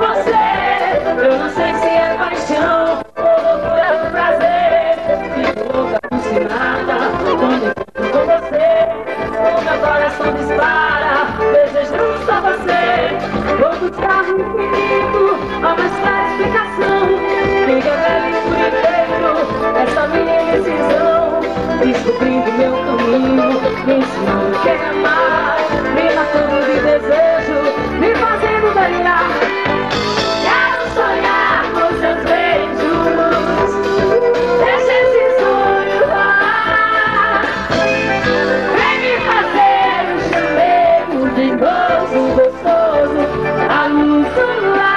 você, eu não sei se to the stars. i'm so light.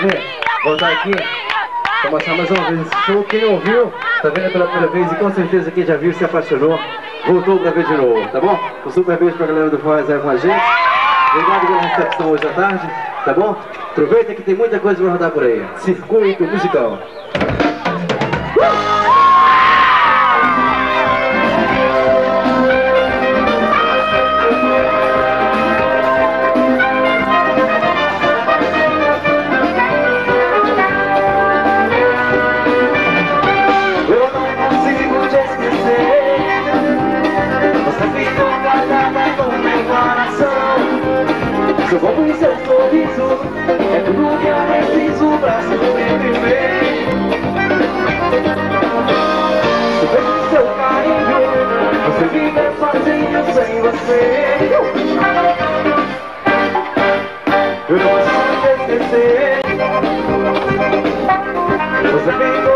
Deixa. Voltar aqui. Vou mostrar mais uma vez esse show. Quem ouviu, tá vendo é pela primeira vez e com certeza quem já viu se apaixonou, voltou pra ver de novo, tá bom? Um super beijo pra galera do voz aí com a gente. Obrigado pela recepção hoje à tarde, tá bom? Aproveita que tem muita coisa pra rodar por aí. Circuito musical. There's a game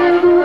Thank you.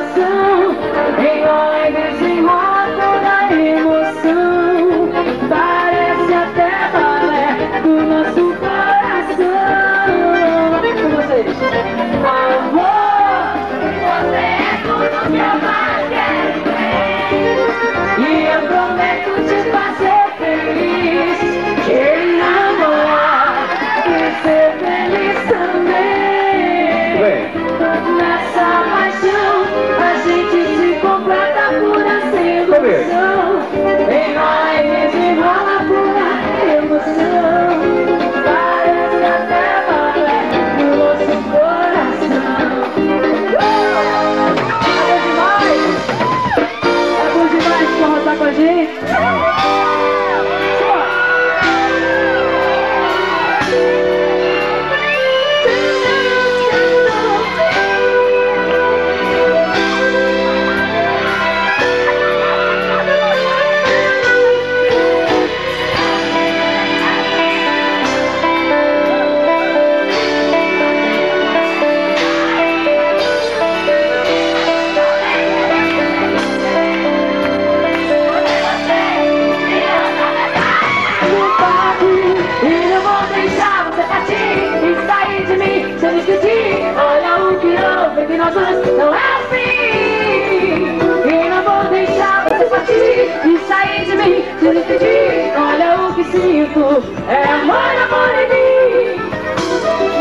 Não é assim. E não vou deixar você partir e sair de mim sem decidir. Olha o que sinto, é amor, amor em mim.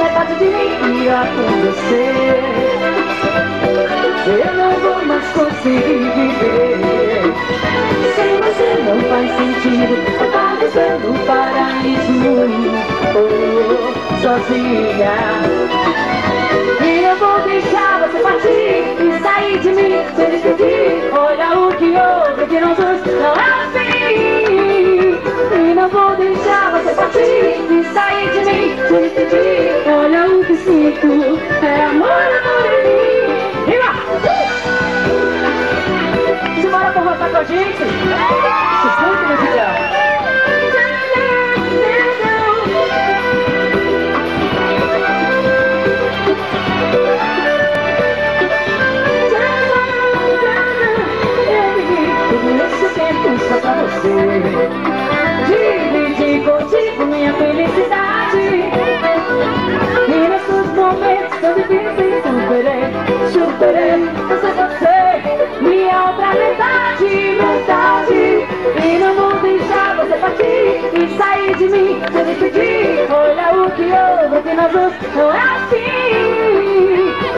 Metade de mim e a com você. Eu não vou mais conseguir viver. Sem você não faz sentido Tá vivendo um paraíso oh, Sozinha eu vou deixar você partir E sair de mim. Sem despedir Olha o que houve que nós dois não é assim. E não vou deixar você partir E sair de mim de mim sem despedir Olha o que houve que nós dois. Não é assim.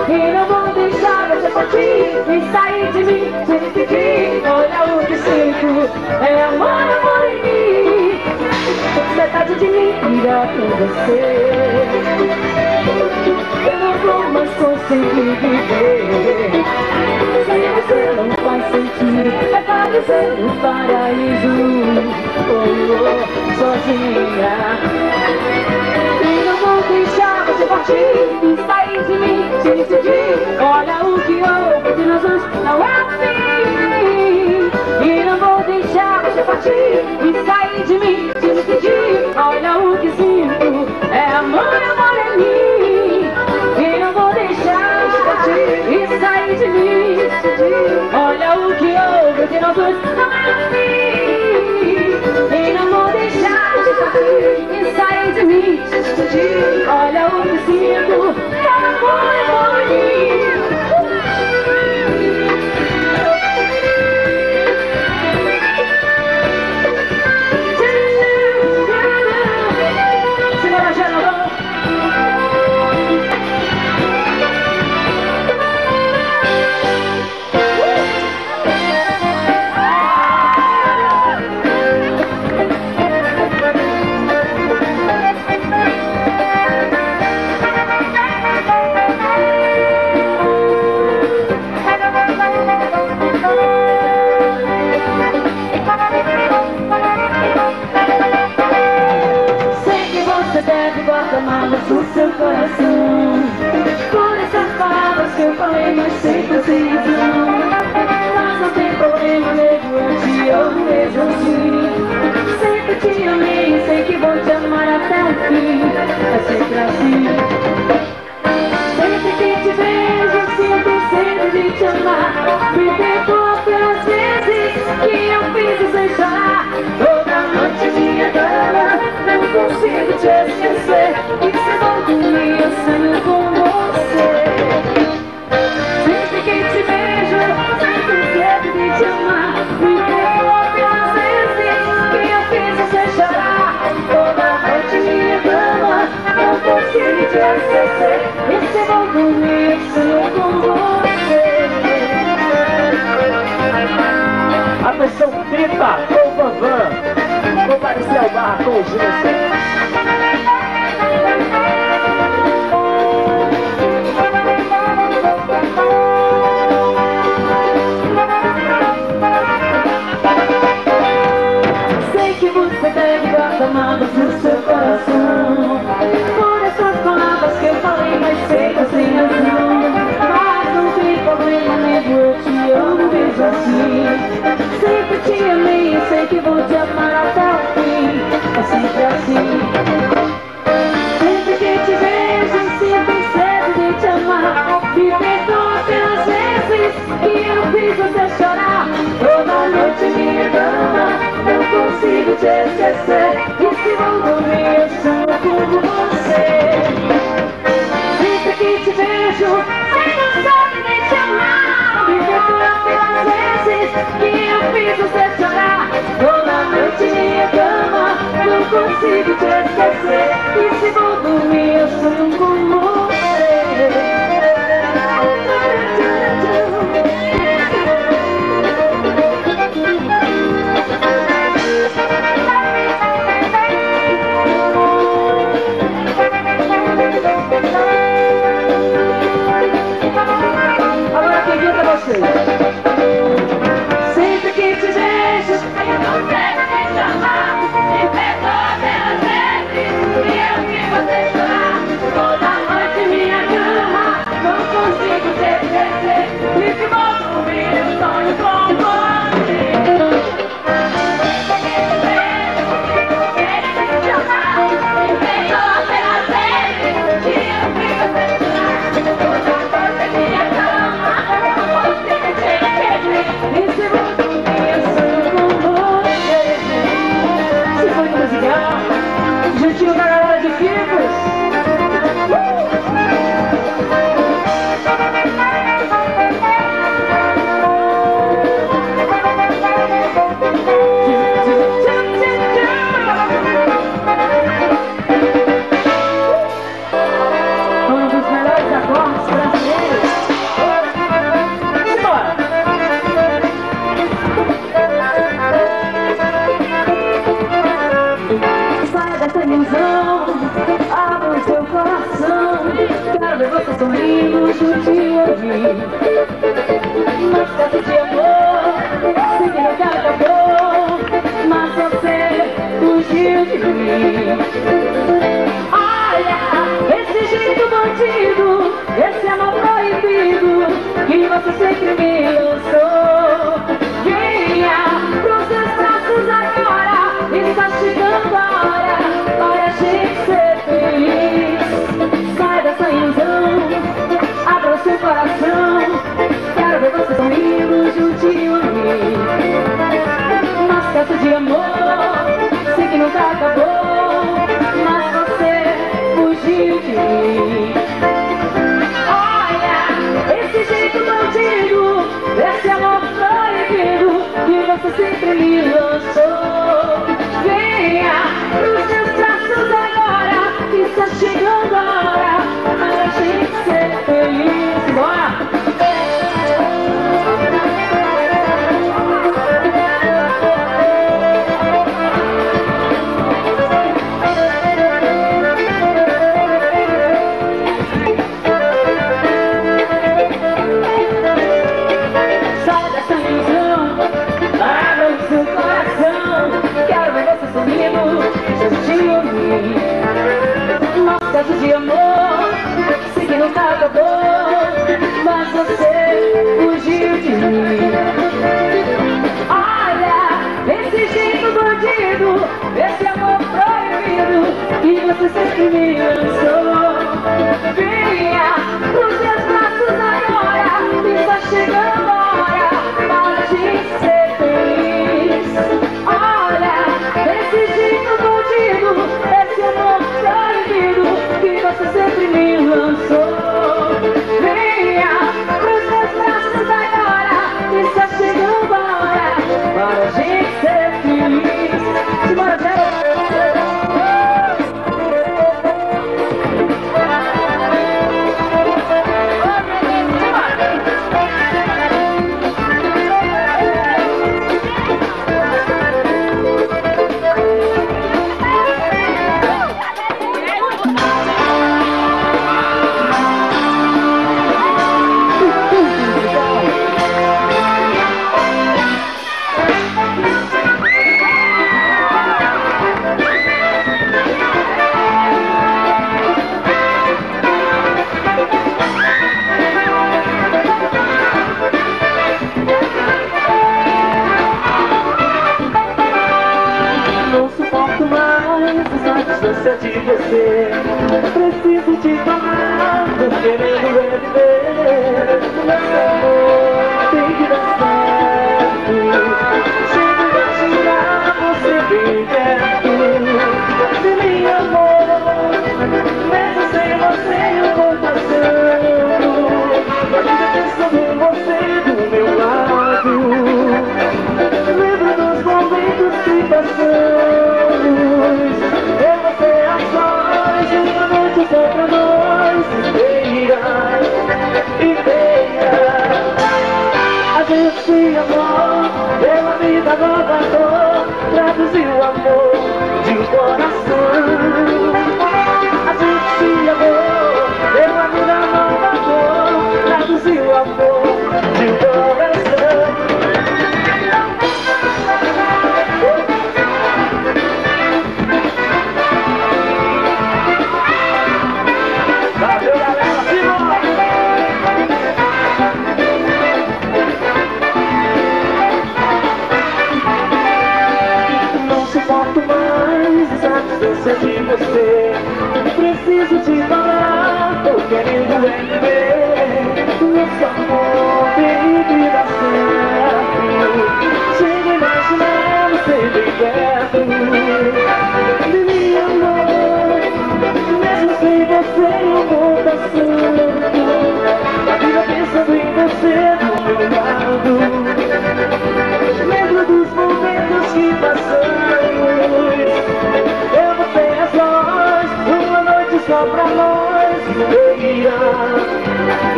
E não vou deixar você partir e sair de mim. Sem despedir Olha o que sinto, é amor, amor em mim. Metade de mim irá com você Eu não vou mais conseguir viver. Sem você não faz sentido É parecer um paraíso. Oh, oh, Sozinha. E não vou deixar você partir sair de mim sem decidir Olha o que houve de nós dois Não é assim. E não vou deixar você partir E sair de mim sem decidir Olha o que sinto É amor, amor houve Atenção, 30, com o Vanvan. Comparecer ao bar com o Gilson. consigo te esquecer. E se vou dormir, eu sonho com você. de Olha, esse jeito bandido Esse amor proibido Que você sempre me sempre é livre.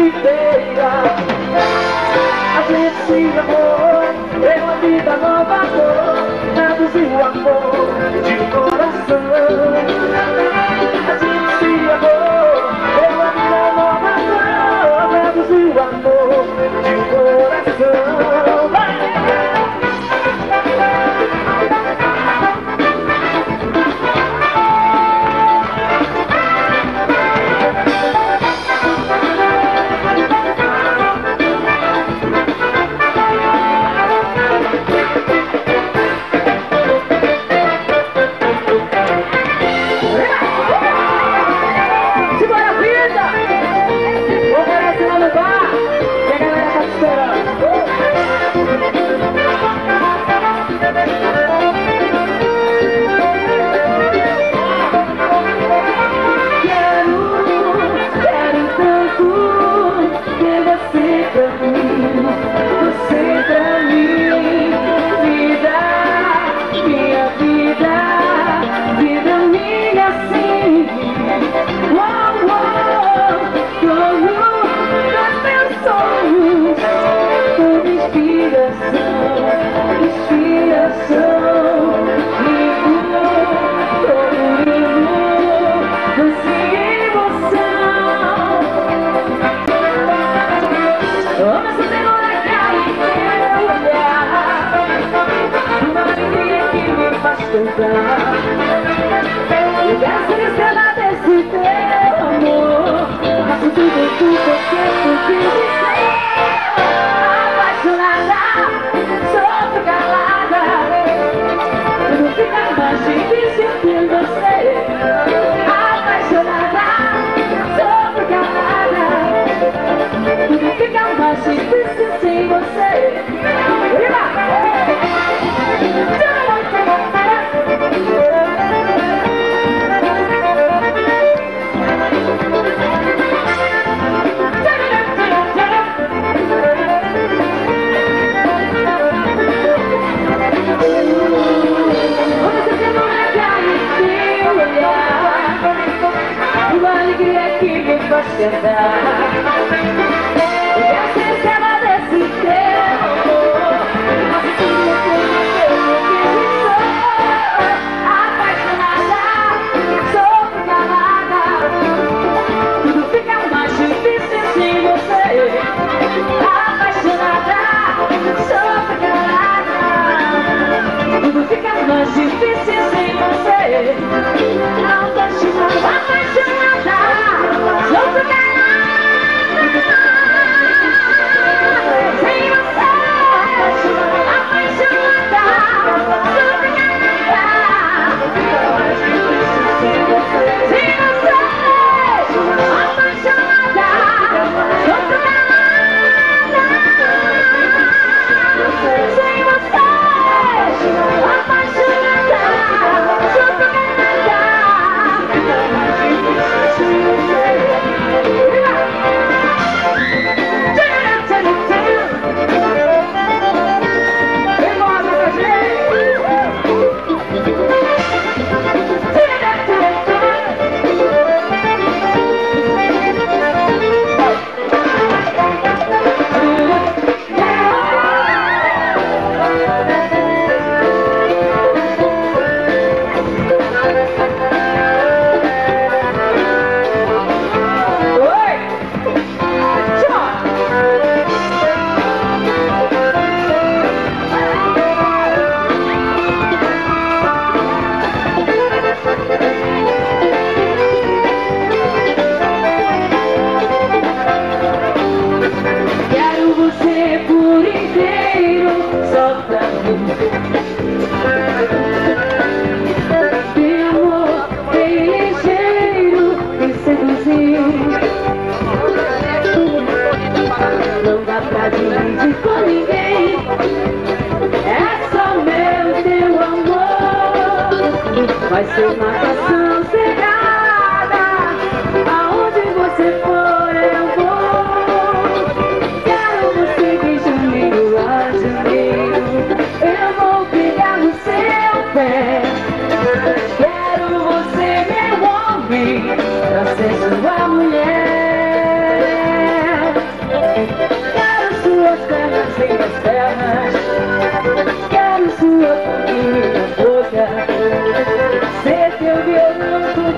inteira. A gente se amor, é uma vida nova cor. pra dividir com ninguém. É só meu teu amor. Vai ser uma canção.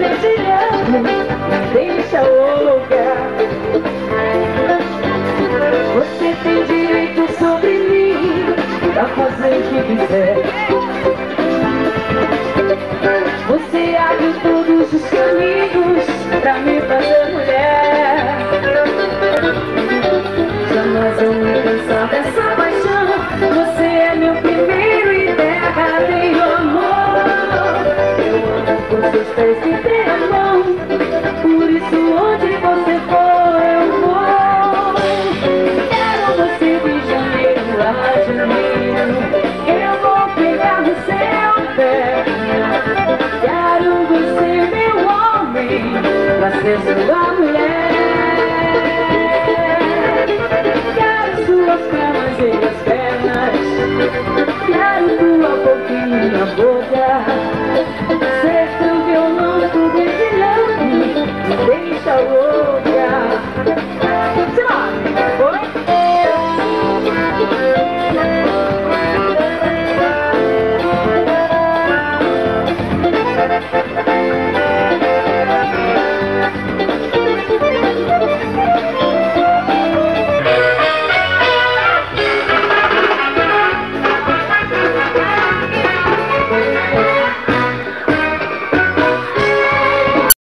desejando, deixa lugar. Você tem direito sobre mim, pra fazer o que quiser. Você abre todos os caminhos pra me fazer mulher. Jamais eu me cansar dessa